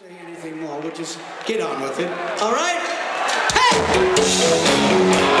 say anything more. We'll just get on with it. All right? Hey!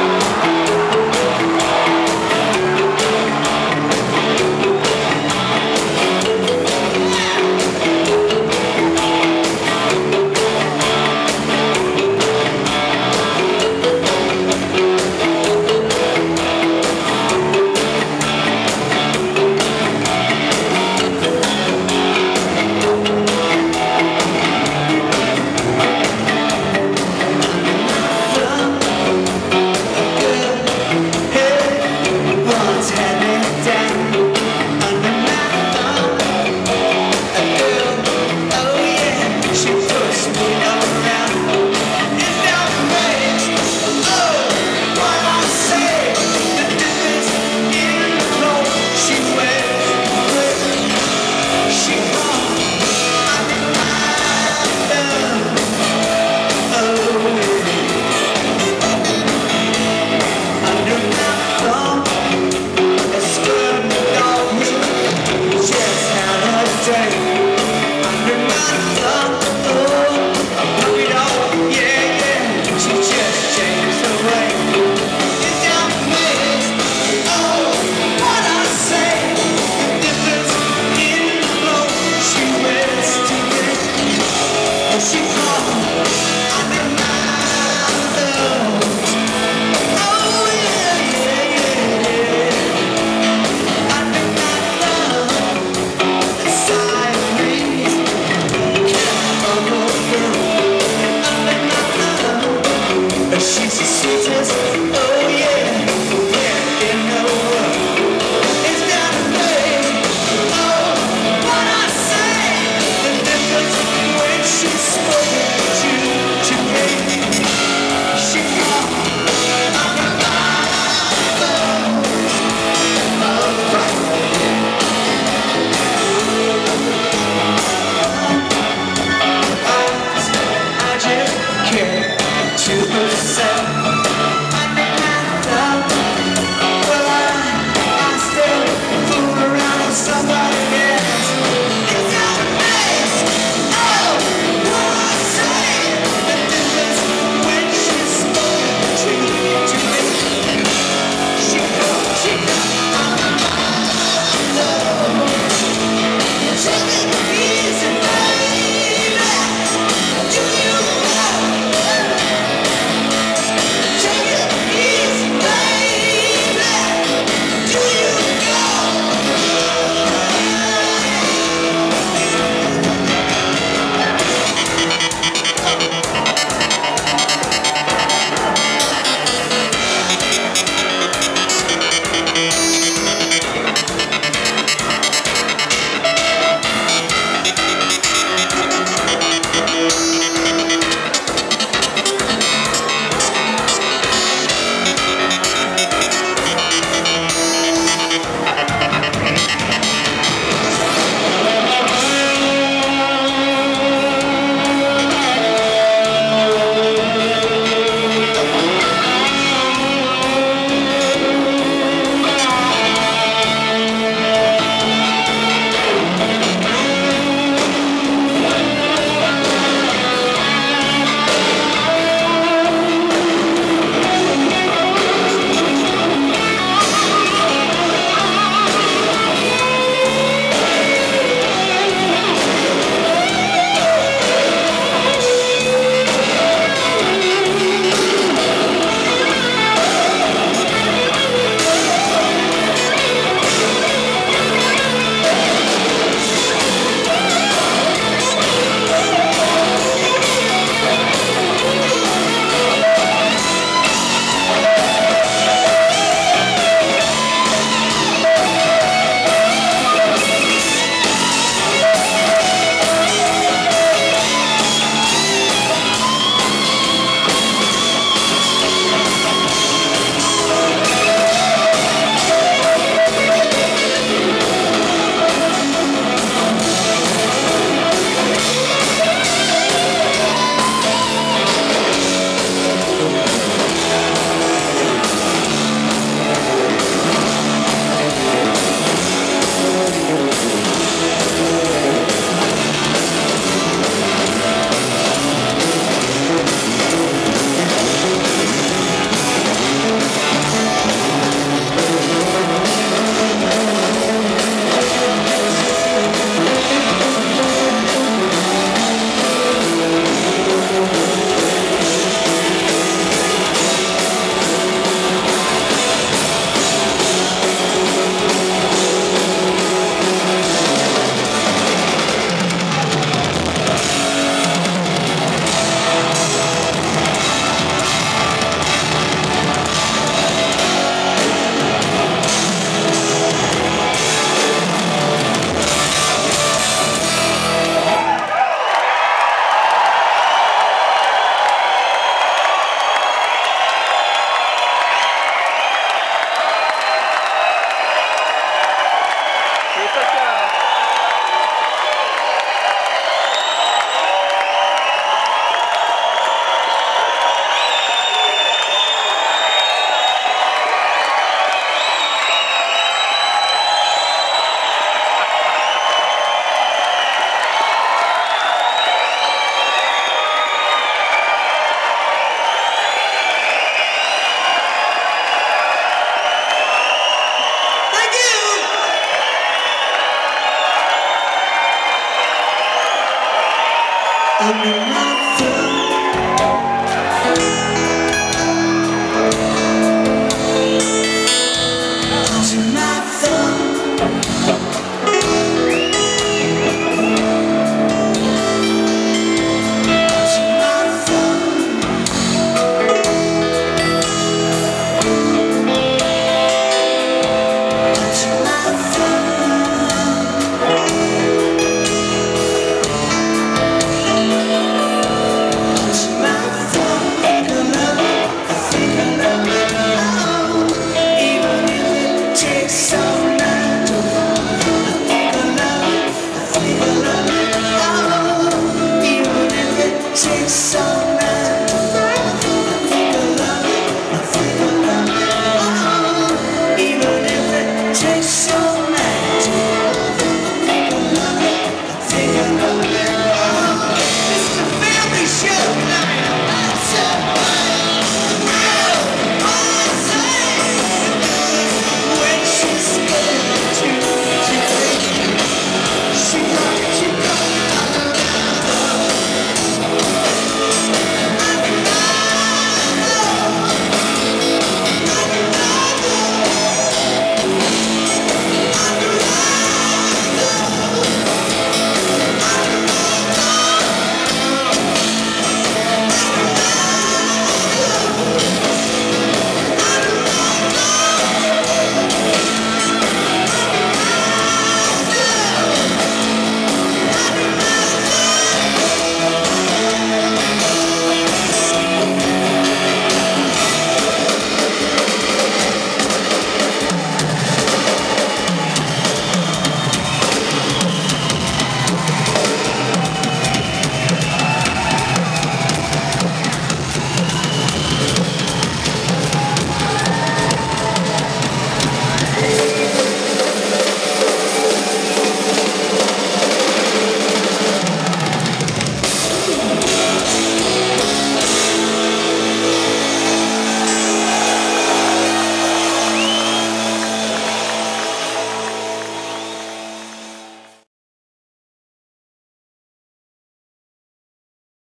Underground.